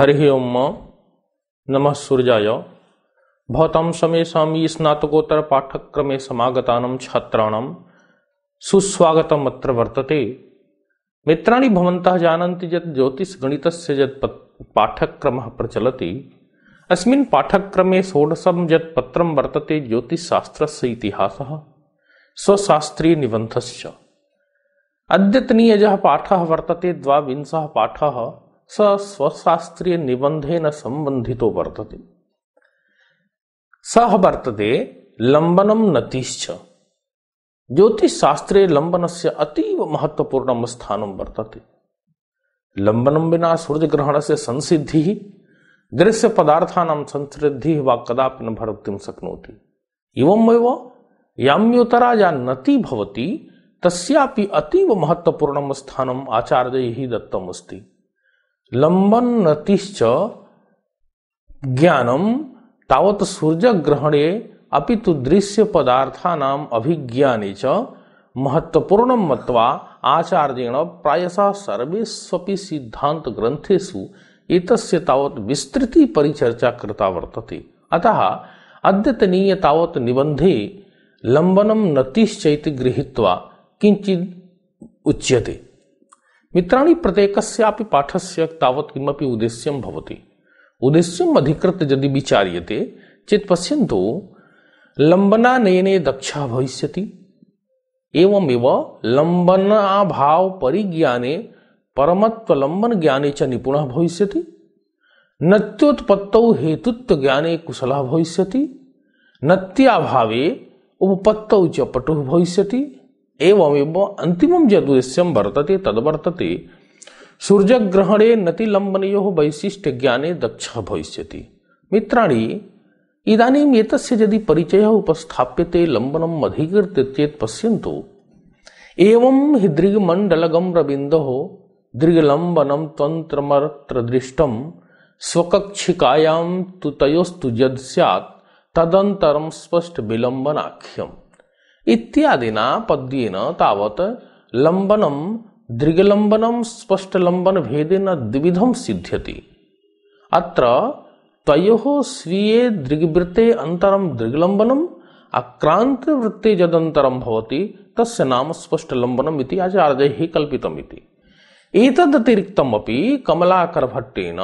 हरि ओम नमः सूर्याय। भवतां स्नातकोत्तर पाठ्यक्रमे समागतानां छात्राणां सुस्वागतम् अत्र वर्तते। मित्राणि, भवन्तः जानन्ति यत् ज्योतिषगणितस्य यत् पाठ्यक्रमः प्रचलति, अस्मिन् पाठ्यक्रमे षोडशं यत् पत्रं वर्तते ज्योतिषशास्त्रस्य इतिहासः स्वशास्त्रीयनिबन्धश्च अद्यतनीयः पाठः वर्तते द्वाविंशः पाठः। स स्वशास्त्रीय स्वशास्त्रीयनिबन्धेन सम्बन्धितो वर्तते। सः वर्तते लम्बनं नतिश्च। ज्योतिषशास्त्रे लम्बनस्य अतीव महत्वपूर्णं स्थानं वर्तते। लम्बनं विना सूर्यग्रहणस्य संसिद्धिः, दृश्यपदार्थानां संसिद्धिः वा कदापि न भवितुं शक्नोति। एवमेव याम्योत्तरा या नति भवति, तस्यापि अतीव महत्वपूर्णं स्थानम् आचार्यैः दत्तमस्ति। लंबन नतिश्च ज्ञानम, तावत सूर्यग्रहणे अपि तु दृश्य पदार्थानाम अभिज्ञाने च महत्वपूर्ण मत्वा आचार्येण प्रायशः सर्वेष्वपि सिद्धांत ग्रंथेषु एतस्य तावत विस्तृति परिचर्चा कृता वर्तते। अतः अद्यतनीय तावत निबंधे लंबनम नतिश्चैति गृहीत्वा किंचित उच्यते। मित्राणि प्रत्येकस्यापि पाठस्य तावत् किमपि उद्देश्यं भवति। उद्देश्यम् अधिकृत्य यदि विचार्यते, चेत् पश्यन्तु, लम्बनानयने दक्षः भविष्यति। एवमेव लम्बनाभाव परिज्ञाने परमत्वलम्बन ज्ञाने च निपुणः भविष्यति। नत्योत्पत्तौ हेतुत्व ज्ञाने कुशलः भविष्यति। नत्याभावे उपपत्तौ च पटुः भविष्यति। एवमेव अंतिमं यदुद्देश्यं वर्तते, तद्वर्तते। सूर्यग्रहणे नतिलम्बनयोः वैशिष्ट्यज्ञाने दक्षः भविष्यति। मित्राणि, इदानीम् एतस्य यदि परिचयः उपस्थाप्यते लम्बनम् अधिकृत्य चेत् पश्यन्तु। एवं हि दृग्मण्डलगं रविन्दोः दृग्लम्बनं तन्त्रमत्र दृष्टं, स्वकक्षिकायां तु तयोस्तु यद् स्यात्, तदन्तरं स्पष्टविलम्बनाख्यम्। इत्यादिना पद्येन तावत् लम्बनं दृग्लम्बनं स्पष्टलम्बन भेदेन द्विविधं सिद्ध्यति। अत्र तयोः स्वीये दृग्वृत्ते अन्तरं दृग्लम्बनम् आक्रान्तवृत्ते यदन्तरं भवति, तस्य नाम स्पष्टलम्बनम् इति आचार्यैः कल्पितम् इति। एतदतिरिक्तमपि कमलाकरभट्टेन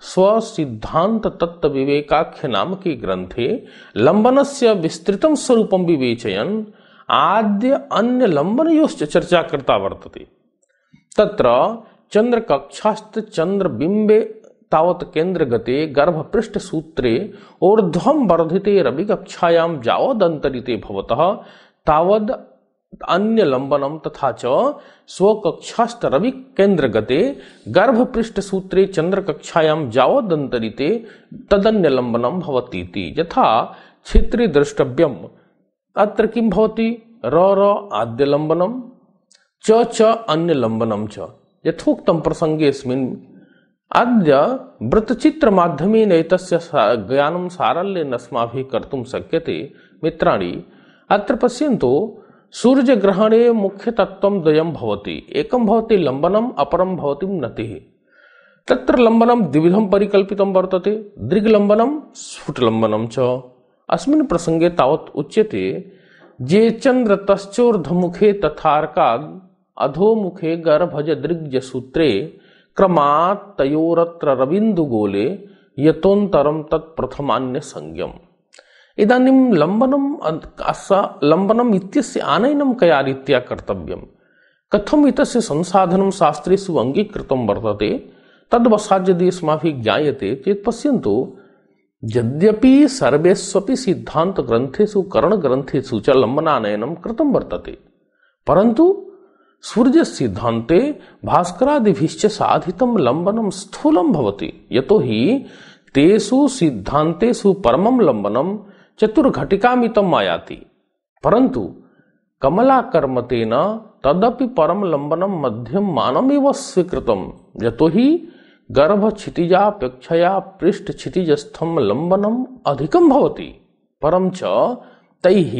स्वसिद्धांत तत्व विवेकाख्य नाम के ग्रंथे लंबन से विस्तृत स्वरूप विवेचयन, आद्य अन्य लंबन चर्चा करता वर्तते। तत्र चंद्र कक्षास्त चंद्र बिंबे तावत केंद्र गते गर्भ पृष्ठ सूत्रे ऊर्ध्वम वर्धिते रवि कक्षायाम जावद जावदंतरिते भवतः, तावद अन्य लंबनम तथा च स्वकक्षास्त रवि केंद्र गते गर्भपृष्ठ सूत्रे चंद्र कक्षायां जावदंतरिते तदन्य लंबनम भवती यथा क्षेत्रे द्रष्टव्यम। अत्र किं भवति? र र आद्य लंबनम च च अन्य लंबनम च। यथोक्तम प्रसंगेस्मिन् अद्य वृत्तचित्र माध्यमेन एतस्य ज्ञानं सारल्येन अस्माभिः कर्तुं शक्यते। मित्राणि अत्र पश्यन्तु सूर्य ग्रहणे मुख्य तत्व द्वयम भवति। एकम भवति लंबनम अपरम भवति नतिः। तत्र लंबनम द्विविधम परिकल्पितं वर्तते। दृग्लंबनम स्फुटलंबनम च। अस्मिन् प्रसंगे तावत् उच्यते। जे चंद्र तश्चोर्धमुखे तथार्काद अधोमुखे गर्भज दृग्ज सूत्रे क्रमात् तयोरत्र रविन्दुगोले यतोन्तरम तत्प्रथमान्य संज्ञम इदानीं लम्बनम् लम्बनम् इत्यस्य आनयनं कया रीत्या कर्तव्यं कथम् इतस्य संसाधनं शास्त्रेषु अङ्गीकृतं वर्तते? तद्वशात् यदि अस्माभिः ज्ञायते चेत् पश्यन्तु, यद्यपि सर्वेष्वपि सिद्धान्तग्रन्थेषु, करणग्रन्थेषु च लम्बनानयनं कृतं वर्तते। परन्तु, सूर्यसिद्धान्ते भास्करादिभिश्च साधितं लम्बनं स्थूलं भवति। यतोहि तेषु सिद्धान्तेषु परमं लम्बनं चतुर्घटिकामितम आयाति परंतु कमला कमलाकर्मतेन तदपि परम लंबनम मध्यम मानमेव स्वीकृतम यतो ही गर्भ क्षितिजापेक्षया पृष्ठ क्षितिजस्थम लंबनम अधिकम भवति। परम च तैः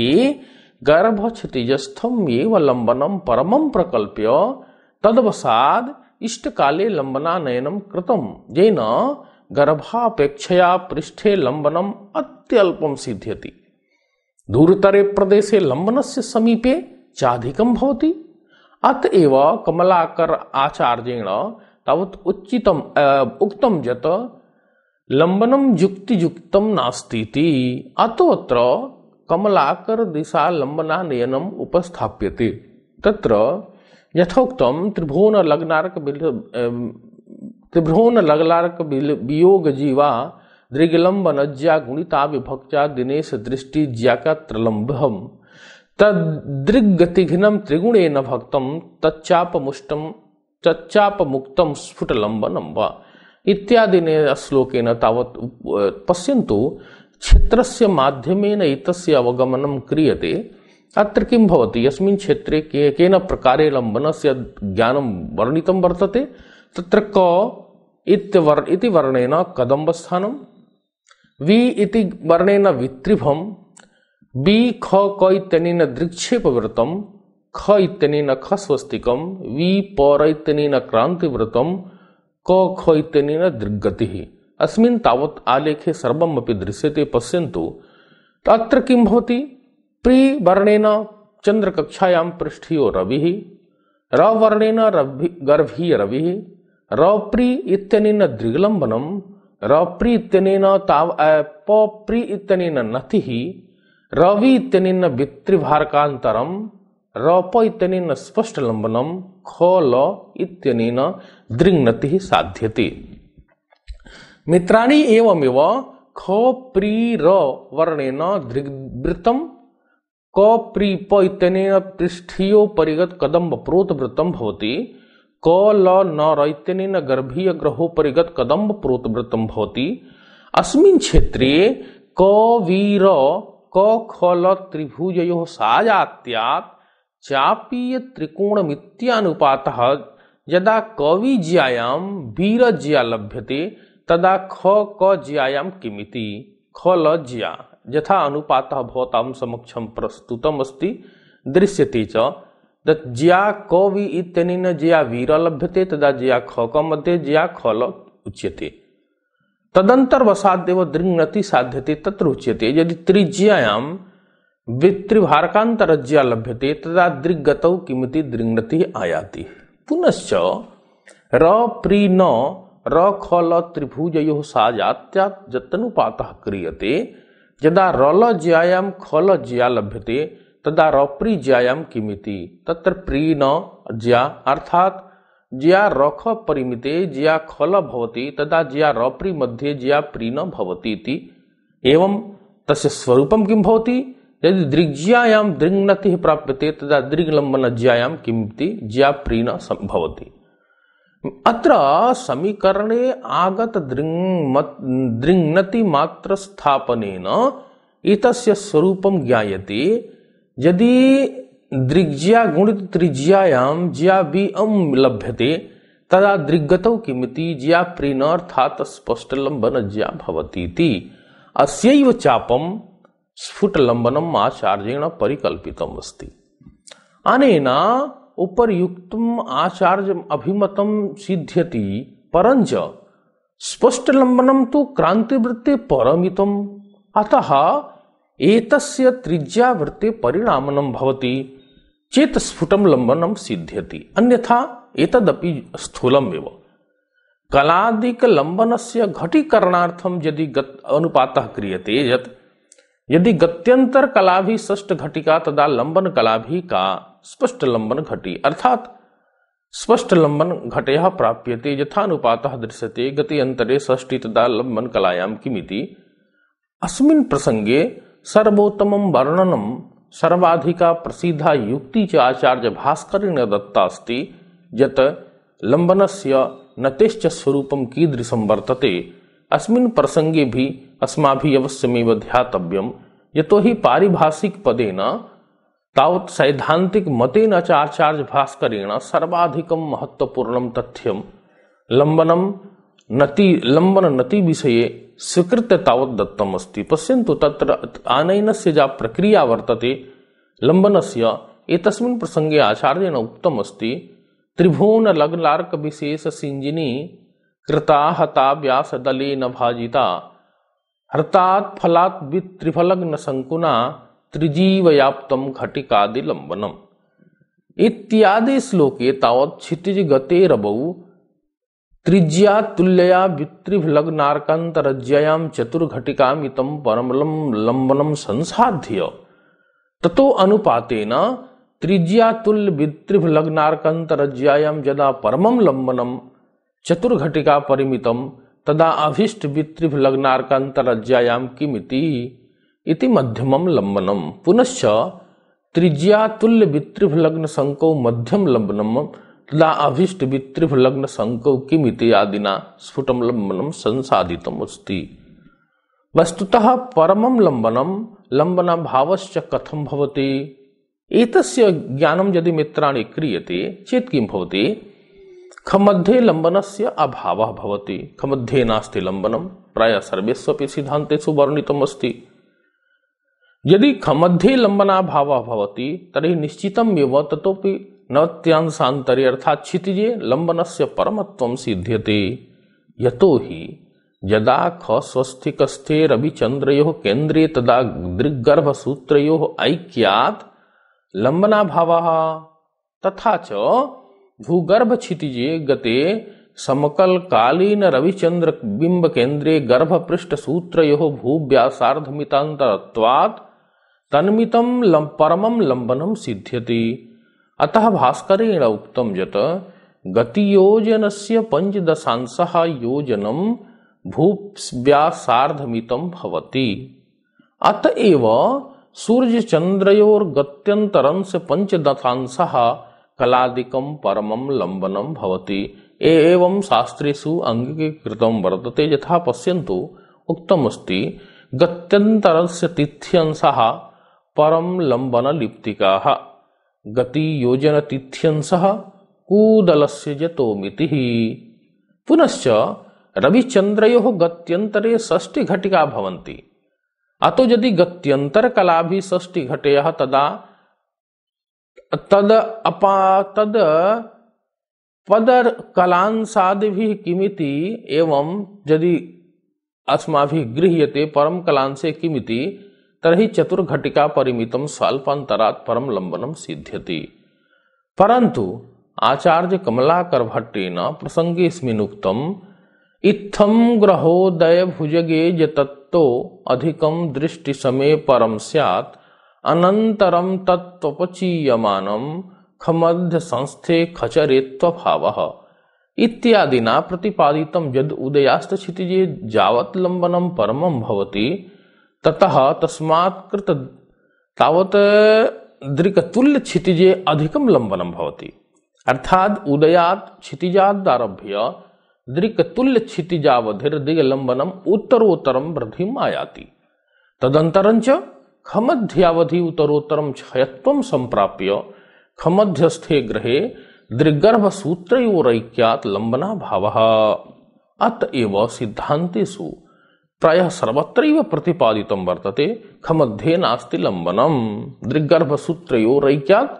गर्भ क्षितिजस्थम एव लंबनम परमं प्रकल्प्य तदवसाद इष्टकाले लम्बनानयनं कृतं। येन गर्भापेक्षया पृष्ठे लम्बनम् अत्यल्पं सिद्ध्यति दूरतरे प्रदेशे लम्बनस्य समीपे चाधिकं भवति। अतएव कमलाकर आचार्येण तावत् उचितम् उक्तं यत् लम्बनं युक्तियुक्तं नास्तीति। अतोऽत्र कमलाकर दिशा लम्बनानयनम् उपस्थाप्यते। तत्र यथोक्तं त्रिभुवन लग्नार्क त्रिभुवन लग्नार्क वियोग जीवा दृगलम्बनज्या गुणिता विभक्त्या दिनेश दृष्टि ज्याका त्रलम्बम तदृगतिघ्नम त्रिगुणेन भक्तम तच्चापमुष्टम चच्चापमुक्तम स्फुटलम्बनम व इत्यादि ने श्लोकेन तावत् पश्यन्तु, क्षेत्रस्य माध्यमेन एतस्य अवगमनं क्रियते। अत्र किं भवति? यस्मिन् क्षेत्रे के केन प्रकारे लम्बनस्य ज्ञानं वर्णितं वर्तते? तत्र क इत्यवर् इति वर्णेन कदम्बस्थानं वि इति वर्णेन वित्रिभं बी ख, क इत्यनेन दृक्षेपवृतं ख इत्यनेन खस्वस्तिकं वि पर इत्यनेन क्रान्तिवृतं क, ख इत्यनेन दृग्गतिः। अस्मिन् तावत् आलेखे सर्वमपि दृश्यते, पश्यन्तु। अत्र किं भवति? प्री वर्णेन चन्द्रकक्षायां पृष्ठीयो रविः रवर्णेन रवि गर्भीय रविः रप्री इत्यनेन दृग्लम्बनं रप्री इत्यनेन ताव पप्री इत्यनेन नतिः, रवि इत्यनेन वित्रिभारकान्तरं रप इत्यनेन स्पष्टलम्बनं ख ल इत्यनेन दृङ्नतिः साध्यते। मित्राणि, एवमेव ख प्री र वर्णेन दृग्वृत्तं क प्री प इत्यनेन पृष्ठीयो परिगत कदम्ब प्रोतवृत्तं भवति। क ल न र इत्यनेन गर्भीय ग्रहो परिगत कदम्ब प्रोतवृत्तं भवति। अस्मिन् क्षेत्रे क वीर क खल त्रिभुजयो साजात्यात् चापीय त्रिकोणमित्यानुपातः यदा कविज्यायां वीरज्या लभ्यते, तदा ख, क ज्यायां किमिति? खल ज्या यथा अनुपातः भवतां प्रस्तुतम् अस्ति दृश्यते च। ज्या कवि इत्यनेन ज्या वीर लभ्यते तदा ज्या ख क मध्ये ज्या खल उच्यते। तदंतर वसादेव दृंगति साध्यते, तत्र उच्यते। यदि त्रिज्यायां वित्रिभारकांतरज्या लभ्यते, तदा दृग्गतौ किमिति दृंगति आयाति। पुनश्च र प्री न र ख खल त्रिभुजयो साजात्या जतनुपातः क्रियते। यदा रल ज्यायां खल ज्या लभ्यते तदा रप्री ज्यायां किमिति? तत्र प्री न ज्या अर्थात ज्या रख परिमिते, ज्या खल भवति, तदा ज्या रप्रि मध्ये ज्या प्रीन भवति इति। एवं तस्य स्वरूपं किं भवति? यदि दृग्ज्यायां दृङ्नतिः प्राप्यते, तदा दृग्लम्बनज्यायां किमिति? ज्या प्रीन भवति। अत्र समीकरणे आगत दृङ्नति मात्र स्थापनेन एतस्य स्वरूपं ज्ञायते। यदि दृग्ज्या गुणित त्रिज्यायां ज्या बि अम लभ्यते, तदा दृग्गतौ किमिति ज्या प्रीनर्थात् स्पष्टलम्बन ज्या भवतीति। अस्यैव चापं स्फुटलम्बनम् आचार्येण परिकल्पितम् अस्ति। अनेन उपर्युक्तम् आचार्य अभिमतं सिद्ध्यति, परञ्च स्पष्टलम्बनं तु क्रान्तिवृत्ते परमितम्। अतः एतस्य त्रिज्यावृत्ते परिणामनं भवति चेत स्फुटम लंबनम सिद्ध्यति, अन्यथा एतदपि स्थूलम एव कलादिक लंबनस्य घटीकरणार्थम यदि गत अनुपातः क्रियते यत्, यदि गत्यंतर कला भी षष्ठ घटिका तदा लंबन कला भी का स्पष्ट लंबन घटी अर्थात स्पष्ट लंबन घटया प्राप्यते, यथानुपातः दृश्यते, गति अंतरे षष्ठी तदा लंबन कलायां किमिति। अस्मिन् प्रसंगे सर्वोत्तमं वर्णनम सर्वाधिका प्रसिद्धा युक्ति च आचार्य भास्करेण यत् लम्बनस्य नतेश्च स्वरूपं कीदृशं वर्तते। अस्मिन् प्रसंगे भी अस्माभिः अवश्यमेव ध्यातव्यं। यतोहि पारिभाषिक पदेन तावत् सैद्धान्तिक मतेन च आचार्य भास्करेण सर्वाधिकं महत्वपूर्णं तथ्यं। लम्बनं नति लम्बन नति विषये स्वीकृत्य दत्तम् अस्ति पश्यन्तु तत्र आनयनस्य या प्रक्रिया वर्तते, लम्बनस्य एतस्मिन् प्रसङ्गे आचार्येण उक्तम् अस्ति त्रिभुवन लग्नार्क विशेष सिंजिनी कृता हता व्यास दले न भाजिता, हर्तात फलात त्रिजीवयाप्तम घटिकादि लंबनम इत्यादि श्लोके तावत क्षितिज गते रबौ त्रिज्या तुल्यया वित्रिभलग्नार्कांतरज्यायाम चतुर्घटिकामितम परमलम लंबनम संसाध्य। ततो अनुपातेन त्रिज्या तुल्य वित्रिभलग्नार्कांतरज्यायाम जदा परमम लंबनम चतुर्घटिका परिमितम तदा अभिष्ट वित्रिभलग्नार्कांतरज्यायाम किमिति? इति मध्यमम लंबनम पुनश्च त्रिज्या तुल्य वित्रिभलग्न संको मध्यम लंबनम तदा अभिष्ट वित्रिभलग्न संको किमिति आदिना स्फुटम लंबनम संसाधितम अस्ति। वस्तुतः परमम लंबनम लंबना भावश्च कथम भवति? एतस्य ज्ञानं यदि मित्राणि क्रियते, चेत् किं भवति? खमध्ये लंबनस्य अभावः भवति। खमध्ये नास्ति लंबनम प्रायः सर्वेष्वपि सिद्धान्तेषु वर्णितम् अस्ति। यदि खमध्ये लंबना भाव भवति तरी निश्चितम एव ततोपि नवत्यांशांतरे अर्थात क्षितिजे लंबन से परमत्व सिद्ध्यते। यतो ही यदा ख स्वस्थिकस्थे रविचंद्रयो केन्द्रे तदा दृग्गर्भ सूत्रयो ऐक्यात लंबना भाव तथा च भूगर्भ क्षितिजे गते समकल कालीन रविचंद्र बिंब केंद्रे गर्भ पृष्ठ सूत्रयो भूव्यासार्धमितांतरत्वात् तन्मितम लम, परमम लंबनम सिद्ध्यति। अतः भास्करेण उक्तम यत गतियोजनस्य पंचदशांशः योजनम भूव्यासार्धमितम भवति। अतएव सूर्य गत्यंतरंश पंचदशांशः कलादिकम परमम लंबनम भवति। एवं शास्त्रेषु अंगीकृतं वर्तते यथा पश्यन्तु, उक्तमस्ति, गत्यन्तरस्य तिथ्यंशः परम लंबन लिप्तिका गति योजन तिथ्यंश कूदल से जतोमिति। पुनश्च रविचंद्रयो गत्यंतरे षष्टि घटिका अतो यदि गत्यंतर कला भी षष्टि घटेय तदा तद अपा तद पद कलांसादि भी किमिति एवं यदि अस्माभि गृह्यते परम कलांसे किमिति तरी चतुर्घटिका परिमितम स्वल्पांतरात परम लंबनम सिद्ध्यति। परंतु आचार्य कमलाकर भट्टेन प्रसंगे स्मिनुक्तम इत्थम ग्रहोदय भुजगे जतत्तो अधिकम दृष्टि समय परम स्यात् अनंतरम तत्वपचीयमानम खमध्य संस्थे खचरेत्व भाव इत्यादिना प्रतिपादितम यद उदयास्त क्षितिजे जावत लंबनम परमम भवति ततः तस्मात् कृत तावत दृक्तुल्य क्षितिजे अधिकम लंबनम भवति। अर्थात उदयात क्षितिजादारभ्य दृक्तुल्य क्षितिजावधिर दिगलंबनम उत्तरोत्तरम वृद्धि आयाति तदंतरंच खमध्यावधि उत्तरोत्तरम क्षयत्व संप्राप्य खमध्यस्थे ग्रहे दृगर्भ सूत्रोरैक्यात लंबना भाव अतएव सिद्धांतेषु प्राय सर्वत्र प्रतिपादित वर्तते, खमध्ये नास्ति लंबनम दृगर्भ सूत्रयोरैक्यात्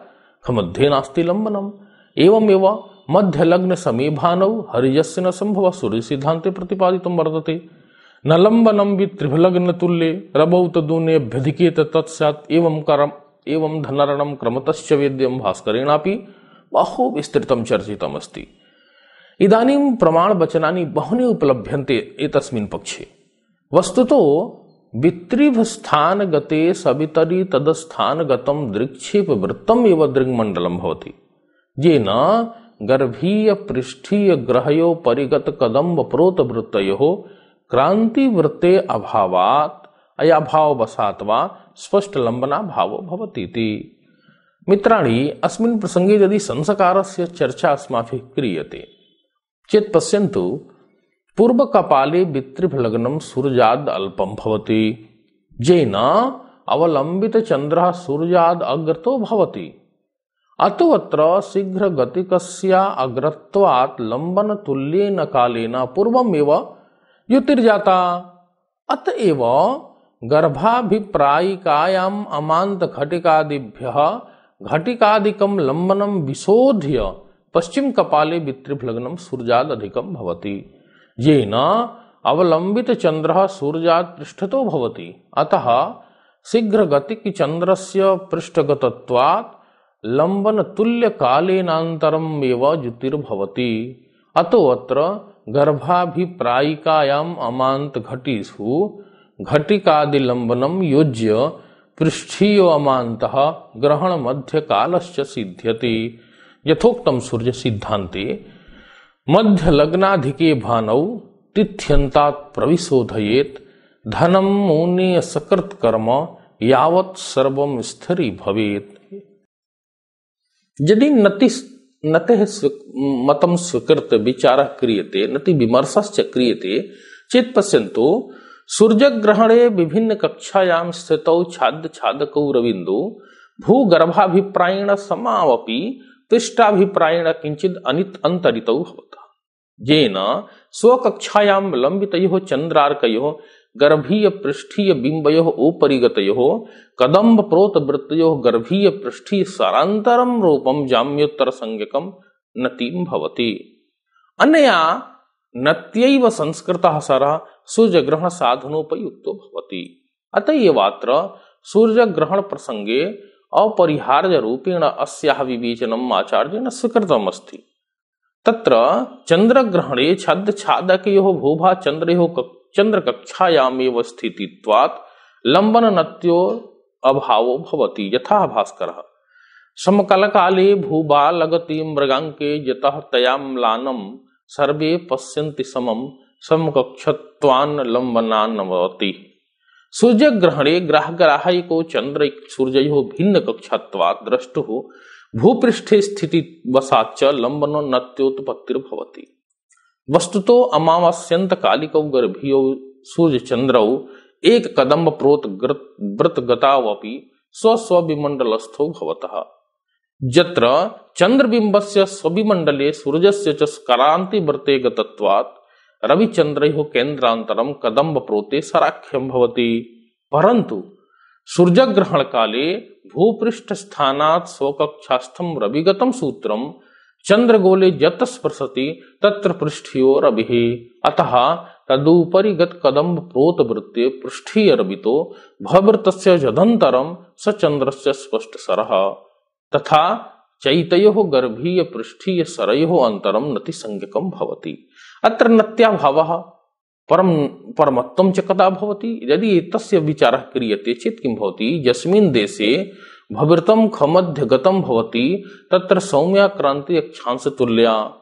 खमध्ये नास्ति लंबनम एवमेव मध्य लग्न समे भानौ हरिजस्य न संभव सूर्य सिद्धांते प्रतिपादित वर्तते। न लंबनम भी त्रिभलग्न तुल्य रबौ तदून्यभ्यधिकेत तत्स्यात् एवं करम, एवं धनरणम क्रमतश्च वेद्यम भास्करेणापि बहु विस्तृतं चर्चितमस्ति। इदानीं प्रमाणवचनानि बहूनि उपलभ्यन्ते एतस्मिन् पक्षे। वस्तुतो वित्रिभ स्थान गते सवितरी तदस्थान गतम दृक्षेप वृत्तम एवं दृग्मंडलम ये येन गर्भीय पृष्ठीय ग्रहयो परिगत कदम्ब प्रोत वृत्तयो क्रांति वृत्ते अभावात अयाभाव वसात वा स्पष्ट लंबना भाव भवति मित्राणि, अस्मिन् प्रसंगे यदि संस्कारस्य चर्चा अस्माभिः क्रियते, चेत् पश्यन्तु पूर्व कपाले वित्रिफलग्नम सूर्याद अल्पम भवति जेन अवलंबित चंद्र सूर्याद अग्रतो भवति। अतो अत्र शीघ्र गतिकस्या अग्रत्वात् लंबन तुल्येन कालेन पूर्वमेव युतिर्जाता। अतएव गर्भाभिप्रायिकायाम अमांत घटिकादिभ्य घटिकादिकम लंबनम विशोध्य पश्चिम कपाले वित्रिभलग्नम सूर्याद अधिकम भवति। ये न अवलंबित चंद्र सूर्याद पृष्ठतो भवति। अतः शीघ्र गति चंद्रस्य पृष्ठगतत्वात् लंबन तुल्य कालेनांतरम एव अतो अत्र गर्भाभिप्रायिकायाम अमांत घटिषु घटिकादि लंबनम योज्य पृष्ठीय अमांत ग्रहण मध्य कालश्च सिद्ध्यति। यथोक्तम सूर्य सिद्धांते मध्य लग्नाधिके भानौ तिथ्यंतात प्रविशोधयेत धनम मौने सकृत कर्म यावत सर्वम स्थिरी भवेत यदि नति नते मतम स्वीकृत विचार क्रियते नति विमर्शश्च क्रियते, चेत पश्यन्तु, सूर्यग्रहणे विभिन्न कक्षायां स्थितौ छाद्य छादकौ रविन्दौ, भूगर्भाभिप्रायेण समावपि पृष्ठाभिप्रायेण किञ्चित् अनित अन्तरितौ भवतः। येन स्वकक्षायां लम्बितयोः चन्द्रार्कयोः गर्भीय पृष्ठीय बिंबयो उपरिगतयो कदम्ब प्रोत वृत्तयो गर्भीय पृष्ठीय सरांतरम रूपम जाम्योत्तर संज्ञकम नतीम भवति। अनया नत्यैव संस्कृतः सरः सूर्यग्रहण साधनोपयुक्तो भवति। अतएवात्र सूर्यग्रहण प्रसंगे अपरिहार्य रूपेण अस्याः विवेचनम् आचार्येण स्वीकृतमस्ति। तत्र चंद्रग्रहणे छद् छादकयोः भूभा चंद्रयोः चंद्र कक्षायामेव स्थितित्वात् लंबन नत्यो अभावो भवति, यथा भास्कर। समकालकाले भूबालगति मृगांके यतः तयाम्लानम सर्वे पश्यन्ति सूर्य ग्रहणे ग्राह ग्राहिको चंद्र सूर्यो भिन्न कक्षत्वात् द्रष्टु भूपृष्ठे स्थिति वसाच लंबनो नत्योत्पत्तिर्भवति। वस्तुतो अमावास्यंत कालिकौ गर्भीय सूर्य चंद्रौ एक कदम प्रोत व्रत गतावपि स्व स्वविमंडलस्थो भवतः। जत्र चंद्रबिंबस्य स्वविमंडले सूर्यस्य च करांति व्रते गतत्वात् रविचंद्रयोः केन्द्रान्तरं कदम्ब प्रोते सराख्यं भवति। परन्तु सूर्यग्रहण काले भूपृष्ठ स्थानात् स्वकक्षास्थं रविगतं सूत्रं चंद्रगोले जत स्पृशति तत्र पृष्ठियो रवि। अतः तदुपरि कदम प्रोत वृत्ते पृष्ठीय रवितो भवृत जदंतरम स चंद्र से स्पष्ट सरह तथा चैतयो गर्भीय पृष्ठीय सरयो अंतरम नति संज्ञकम भवति। अत्र नत्याभावः परम, परमत्वं च कदा भवति? यदि तस्य विचारः क्रियते चेत् किं भवति? यस्मिन् देशे भवितम खमध्य गतम भवति, तत्र सौम्या क्रांति अक्षांश तुल्या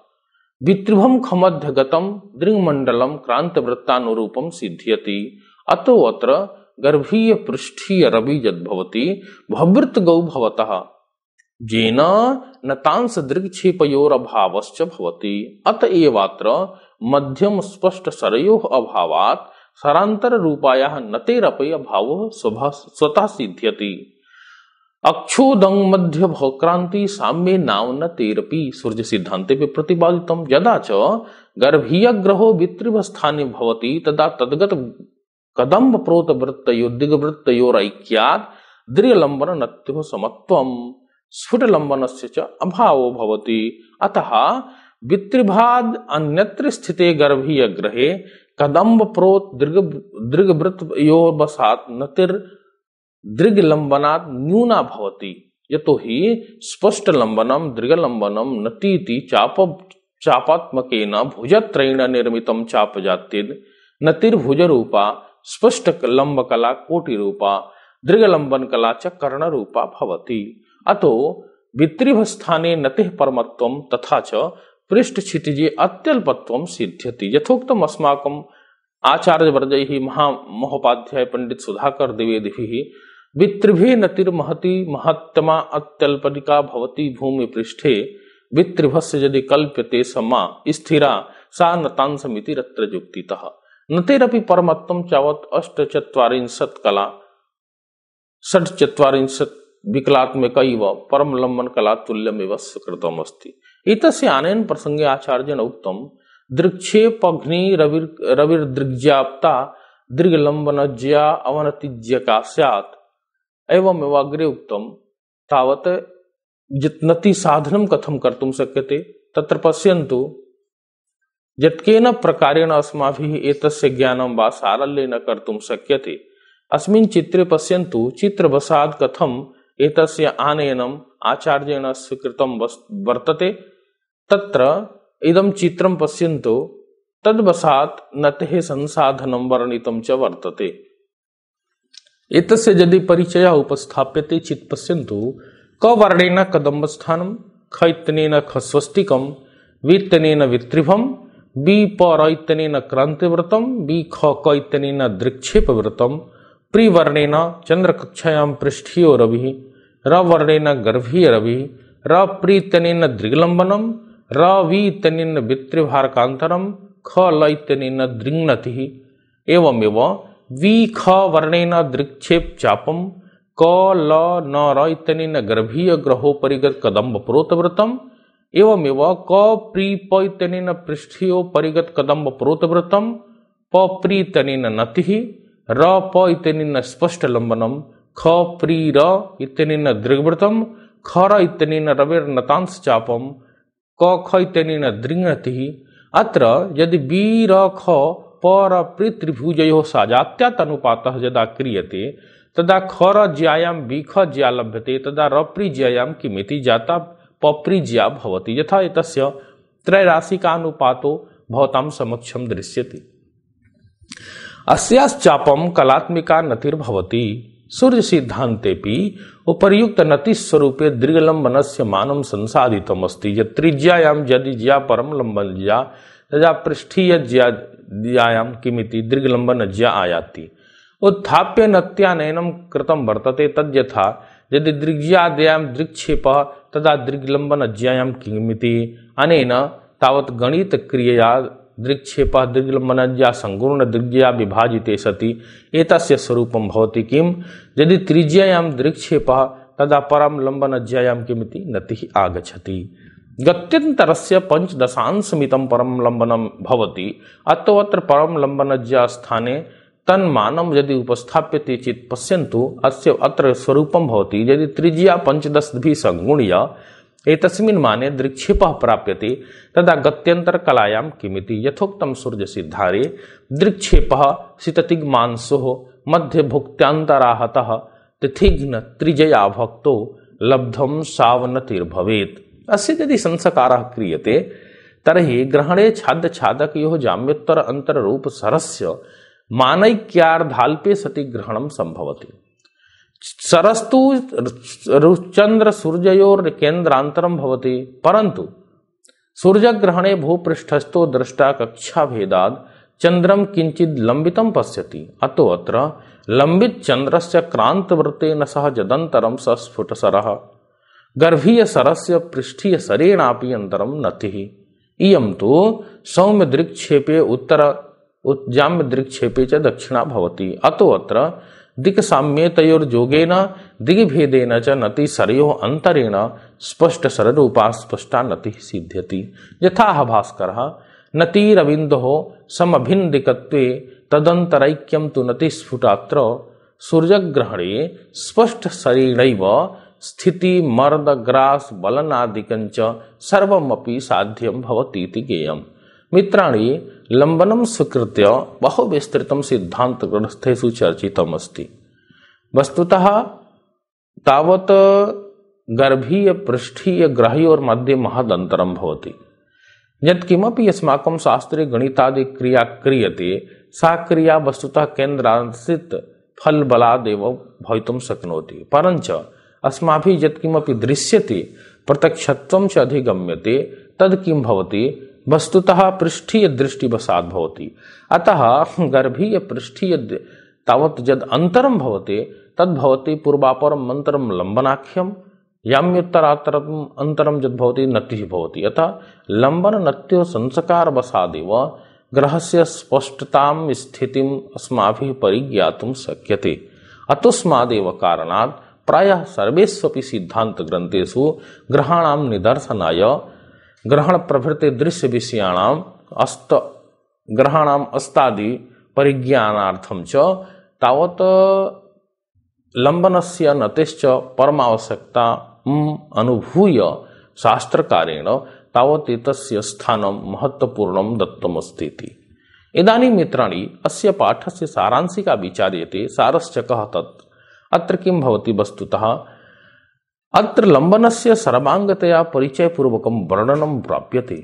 वित्रिभम खमध्य गतम दृंगमंडलम क्रांत वृत्तानुरूपम सिद्ध्यति। अतो अत्र गर्भीय पृष्ठीय रवि यद्भवति भवृत गौ भवतः। जेन नतांश दृग्क्षेपयोरभावश्च भवति। अत एवात्र मध्यम स्पष्ट सरयोः अभावात् सरांतर रूपायाः नतेरपि अभावः स्वतः सिद्ध्यति। अक्षोदंग मध्य भक्रांति साम्य नाव न तेरपी सूर्य सिद्धांत पे प्रतिपादित। यदा च गर्भीय ग्रहो वित्रिव स्थाने भवति, तदा तदगत कदम्ब प्रोत वृत्तयो दिग्वृत्तयोरैक्यात् दृलंबन नत्यो समत्वम स्फुट लंबन से अभावो भवति। अतः वित्रिभाद अन्यत्र स्थिते गर्भीय ग्रहे कदम्ब प्रोत दृग दृगवृत्त यो बसात नतिर दृग लंबनात् न्यूना भवति। यतो हि स्पष्ट लंबनम दृग लंबनम नतीति चाप चापात्मकेन भुजत्रयेण निर्मितं चाप जात्येद नतिर्भुज रूपा स्पष्ट लंब कला कोटि रूपा दृग लंबन कला च कर्ण रूपा भवति। अतो वित्रिभ स्थाने नतिः परमत्वं तथा च पृष्ठ क्षितिजे अत्यल्पत्वं सिद्ध्यति। यथोक्तम अस्माकम आचार्य वर्जैः महा महोपाध्याय पंडित सुधाकर द्विवेदिभिः वित्रिभे नतिर्महति महत्तमा अत्यल्पनिका भवति भूमि पृष्ठे वित्रिभस्य यदि कल्प्यते समा स्थिरा, सा नतांसमिति रत्र युक्तितः। नतेरपि परमत्तम चावत अष्ट चत्वारिंशत् कला षट चत्वारिंशत् विकलात्मकैव परम लंबन कला इतस्य आनयन प्रसंगे आचार्यन उक्तम दृक्षेपघ्नि रविर, रविर्दृग्ज्याप्ता दृग्लंबनज्या अवनतिज्यका स्यात्। एवं अग्रे उक्तम, तावत जितनति साधनम कथम कर्तुम शक्यते? तत्र पश्यन्तु, यत्केन प्रकारेण अस्माभिः एतस्य ज्ञानं वा सारल्येन कर्तुं शक्यते। अस्मिन् चित्रे पश्यन्तु चित्रवशात् कथम् एतस्य आनयनम् आचार्येण स्वीकृतं वर्तते। तत्र इदं चित्रं पश्यन्तु, तद्वशात् नतेः संसाधनं वर्णितं च वर्तते। एतस्य यदि परिचयः उपस्थाप्यते चेत् पश्यन्तु, कवर्णेन कदम्बस्थानं ख इत्यनेन खस्वस्तिकं, वित्तनेन वित्रिभं बी परैत्यनेन क्रांतिव्रतम बी ख कैत्यनेन दृक्षेपव्रतम प्रिवर्णेन चंद्रकक्षायां पृष्ठीयो रवि, रवर्णेन गर्भीय रवि र प्रीतनेन दृग्लंबनम र वित्रिभारकांतरम ख लैत्यनेन दृङ्नति। एवमेव वि ख वर्णेन दृक्षेप चापम क ल न र इत्यनेन गर्भीय ग्रहोपरिगत कदम्ब प्रोतव्रतम एवमेव क प्रीपैतनेन पृष्ठियो परिगत कदम्ब प्रोतव्रतम प प्रीतनेन नति र प इत्यनेन स्पष्ट लंबनम ख प्री र इत्यनेन दृग्वृतम ख र इत्यनेन रविर्नतांश चापम क ख इत्यनेन दृङ्गति अत्र यदि बी र ख पर त्रिभुजयो साजात्यात् अनुपातः यदा क्रियते, तदा खर ज्यायां बी ख ज्या लभ्यते, तदा रप्रि ज्यायां किमिति जाता पप्रिज्या भवति। यथा एतस्य त्रैराशिकानुपातो भवतां समक्षं दृश्यते। अस्याश्चापम कलात्मिका नतिर्भवति। सूर्य सिद्धांतेपि उपर्युक्त नतिस्वरूपे दीर्घलंबनस्य मानं संसाधितमस्ति यत् त्रिज्यायां यदि ज्या परम लंबन ज्या, तदा पृष्ठीय ज्यायां किमिति दीर्घलंबन ज्या आयाति। उत्थाप्य नत्यानयनं कृतं वर्तते तद्यथा। यदि दृग्ज्याद्यां दृक्षेप तदा दृग्लंबन अज्ञायां किमिति। अनेन तावत् गणितक्रियया दृक्षेपः दृग्लंबनज्या संगूर्ण दृग्जया विभाजिते सति। एतस्य स्वरूपं भवति किं यदि त्रिज्यायां दृक्षेपः तदा परं लम्बनज्यायां किमिति नतिः आगच्छति। गत्यन्तरस्य पञ्चदशांशमितं परं लम्बनं भवति। अतोऽत्र परं लम्बनज्या स्थाने तन्मानं यदि उपस्थाप्यते चेत् पश्यन्तु, अस्य अत्र स्वरूपं भवति। यदि त्रिज्या पञ्चदशभिः सङ्गुण्य एतस्मिन् माने दृक्षेपः प्राप्यते, तदा गत्यन्तरकलायां किमिति यथोक्तं सूर्यसिद्धारे दृक्षेपः मध्ये भुक्त्यान्तराहतः तिथिघ्न त्रिजया भक्तो लब्धं सावनतिर्भवेत्। अस्य यदि संस्कारः क्रियते, तर्हि ग्रहणे छाद्यछादकयोः जाम्योत्तर अन्तररूपसरस्य मानैक्यार्धाल्पे सति ग्रहणं संभवति सरस्तु चंद्र सूर्ययोर केन्द्रांतरम भवति, परंतु सूर्यग्रहणे भूपृष्ठस्थो दृष्टा कक्षा भेदाद चंद्रम किंचित लंबितम पश्यति, अतो अत्र लंबित चंद्रस्य क्रांतवृत्तेन सह जदंतरम सस्फुटसरः, गर्भीय सरस्य पृष्ठीय सरेणापि अंतरम नति। इयं तो सौम्य दृक्षेपे उत्तर उज्जाम्य दृक्षेपे च दक्षिणा भवति, अतो अत्र दिक्साम्येतयोर्योगेन दिग्भेदेन च नति सरयो अंतरेण, स्पष्ट सररूपा स्पष्टा नति सिद्ध्यति। यथा भास्करः नतिरविन्दो समभिन्दिकत्वे तदन्तरैक्यं तु नतिस्फुटात्र सूर्यग्रहणे स्पष्ट शरीरैव स्थिति, मर्द, ग्रास बलनादिकञ्च सर्वमपि साध्यं भवतीति ज्ञेयम् मित्राणि, लंबनम स्वीकृत्य बहु विस्तृत सिद्धांत ग्रंथेषु चर्चितमस्ति। वस्तुतः, तावत् गर्भीय, पृष्ठीय ग्रहयोर मध्ये महदन्तरं भवति। यत्किमपि अस्माकं शास्त्रे गणितादि क्रिया क्रियते, सा क्रिया वस्तुतः केन्द्रांशित फलबलादेव भवितुं शक्नोति। परञ्च, अस्माभिः यत्किमपि दृश्यते, प्रत्यक्षत्वं च अधिगम्यते, तद् वस्तुतः पृष्ठीय दृष्टि वसाद भवति। अतः गर्भीय पृष्ठीय तावत् यद अंतरम भवते तद्भवति पूर्वापरम मंत्रम लंबनाख्यम याम्युत्तरात्तरम अंतरम यद भवति नतिः भवति। अतः लंबन नत्यो संस्कार वसादेव ग्रहस्य स्पष्टतां, स्थितिम् अस्माभिः परिज्ञातुं शक्यते। अतस्मादेव कारणात् प्रायः सर्वेष्वपि सिद्धान्तग्रन्थेषु ग्रहाणां निदर्शनाय ग्रहण प्रभृति दृश्य विषयाणाम अस्त, ग्रहाणाम अस्तादि परिज्ञानार्थम च तावत लंबनस्य नतेश्च परमावश्यकता अनुभूय शास्त्रकारेण तावत् एतस्य स्थानं महत्त्वपूर्णं दत्तमस्ति इति। इदानीं मित्राणि, अस्य पाठस्य सारांशिका विचार्यते सारश्च कः तत्। अत्र किं भवति वस्तुतः? अत्र लम्बनस्य सर्वाङ्गतया परिचयपूर्वकं वर्णनं प्राप्यते।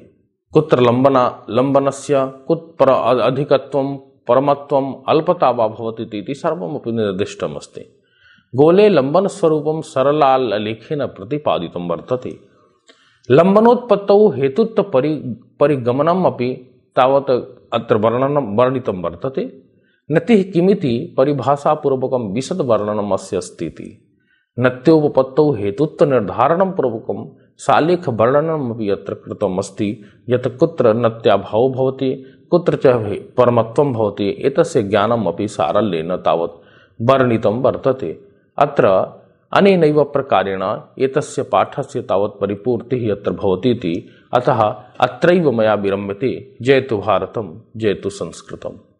कुत्र लम्बना, लम्बनस्य कुत्र अधिकत्वं परमत्वम् अल्पता वा भवति इति सर्वमपि निर्दिष्टमस्ति। गोले लम्बनस्वरूपं सरलालेखेन प्रतिपादितं वर्तते। लम्बनोत्पत्तौ हेतुत्व परि, परिगमनम् अपि तावत् अत्र वर्णनं, वर्णितं वर्तते। नतिः किमिति परिभाषापूर्वकं विशदवर्णनम् अस्य अस्ति इति नत्योपपत्तौ हेतुत्वनिर्धारणं पूर्वकं सालेखवर्णनमपि अत्र कृतम् अस्ति यत् कुत्र नत्याभावो भवति, कुत्र च परमत्वं भवति, एतस्य ज्ञानम् अपि सारल्येन तावत् वर्णितं वर्तते। अत्र अनेनैव प्रकारेण एतस्य पाठस्य तावत् परिपूर्तिः अत्र भवति इति अतः अत्रैव मया विरम्यते। जयतु भारतं जयतु संस्कृतम्।